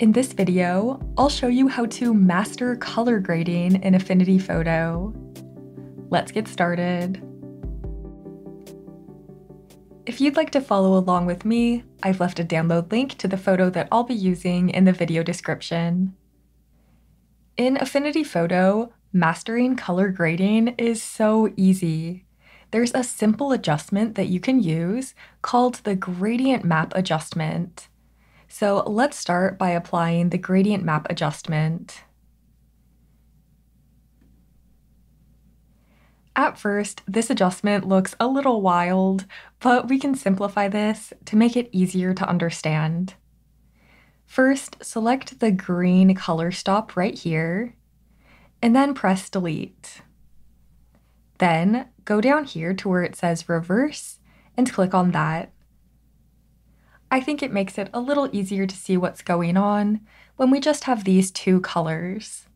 In this video, I'll show you how to master color grading in Affinity Photo. Let's get started. If you'd like to follow along with me, I've left a download link to the photo that I'll be using in the video description. In Affinity Photo, mastering color grading is so easy. There's a simple adjustment that you can use called the gradient map adjustment. So let's start by applying the gradient map adjustment. At first, this adjustment looks a little wild, but we can simplify this to make it easier to understand. First, select the green color stop right here, and then press delete. Then go down here to where it says reverse and click on that. I think it makes it a little easier to see what's going on when we just have these two colors.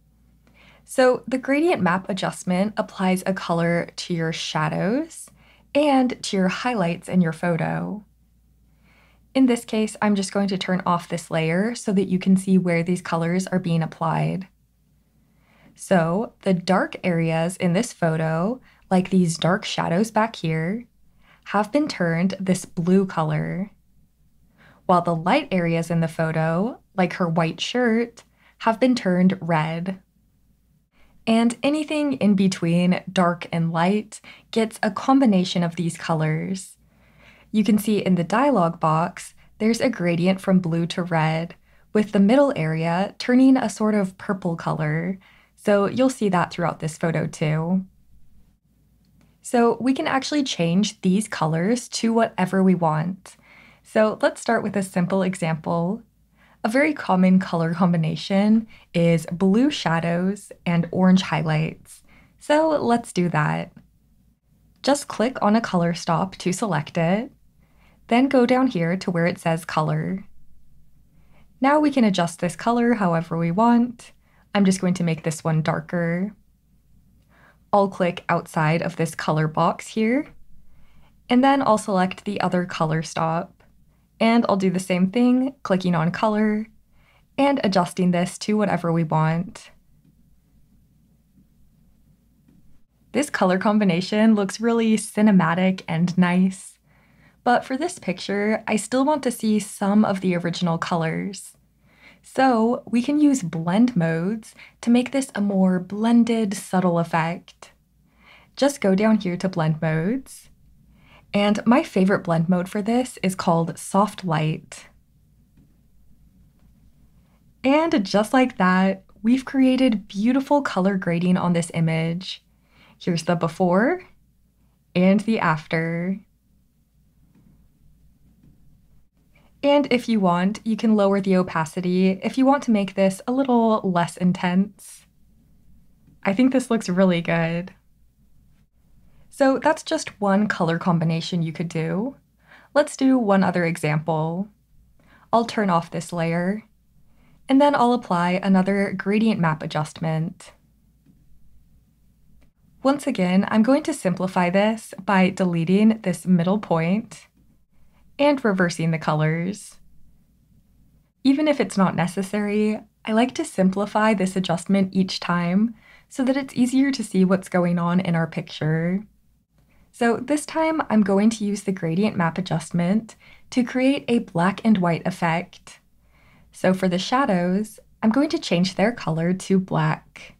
So the gradient map adjustment applies a color to your shadows and to your highlights in your photo. In this case, I'm just going to turn off this layer so that you can see where these colors are being applied. So the dark areas in this photo, like these dark shadows back here, have been turned this blue color while the light areas in the photo, like her white shirt, have been turned red. And anything in between dark and light gets a combination of these colors. You can see in the dialog box, there's a gradient from blue to red, with the middle area turning a sort of purple color, so you'll see that throughout this photo too. So we can actually change these colors to whatever we want. So let's start with a simple example. A very common color combination is blue shadows and orange highlights. So let's do that. Just click on a color stop to select it, then go down here to where it says color. Now we can adjust this color however we want. I'm just going to make this one darker. I'll click outside of this color box here, and then I'll select the other color stop. And I'll do the same thing, clicking on color and adjusting this to whatever we want. This color combination looks really cinematic and nice, but for this picture, I still want to see some of the original colors. So we can use blend modes to make this a more blended, subtle effect. Just go down here to blend modes, and my favorite blend mode for this is called Soft Light. And just like that, we've created beautiful color grading on this image. Here's the before and the after. And if you want, you can lower the opacity if you want to make this a little less intense. I think this looks really good. So that's just one color combination you could do. Let's do one other example. I'll turn off this layer, and then I'll apply another gradient map adjustment. Once again, I'm going to simplify this by deleting this middle point and reversing the colors. Even if it's not necessary, I like to simplify this adjustment each time so that it's easier to see what's going on in our picture. So this time I'm going to use the gradient map adjustment to create a black and white effect. So for the shadows, I'm going to change their color to black.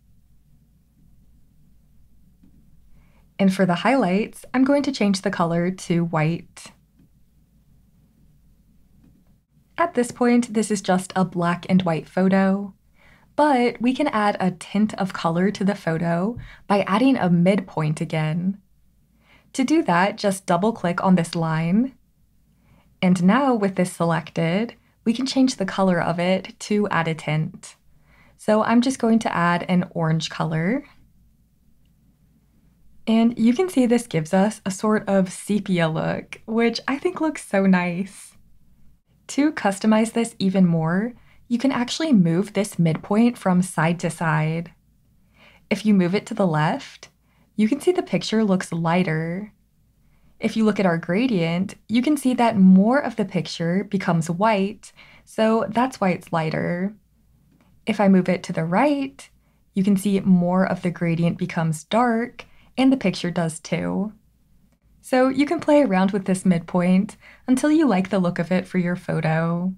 And for the highlights, I'm going to change the color to white. At this point, this is just a black and white photo, but we can add a tint of color to the photo by adding a midpoint again. To do that, just double click on this line. And now with this selected, we can change the color of it to add a tint. So I'm just going to add an orange color. And you can see this gives us a sort of sepia look, which I think looks so nice. To customize this even more, you can actually move this midpoint from side to side. If you move it to the left, you can see the picture looks lighter. If you look at our gradient, you can see that more of the picture becomes white, so that's why it's lighter. If I move it to the right, you can see more of the gradient becomes dark, and the picture does too. So you can play around with this midpoint until you like the look of it for your photo.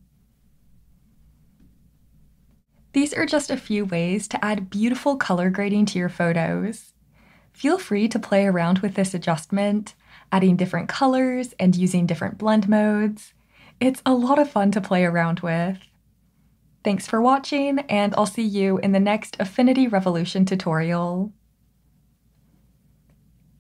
These are just a few ways to add beautiful color grading to your photos. Feel free to play around with this adjustment, adding different colors and using different blend modes. It's a lot of fun to play around with. Thanks for watching, and I'll see you in the next Affinity Revolution tutorial.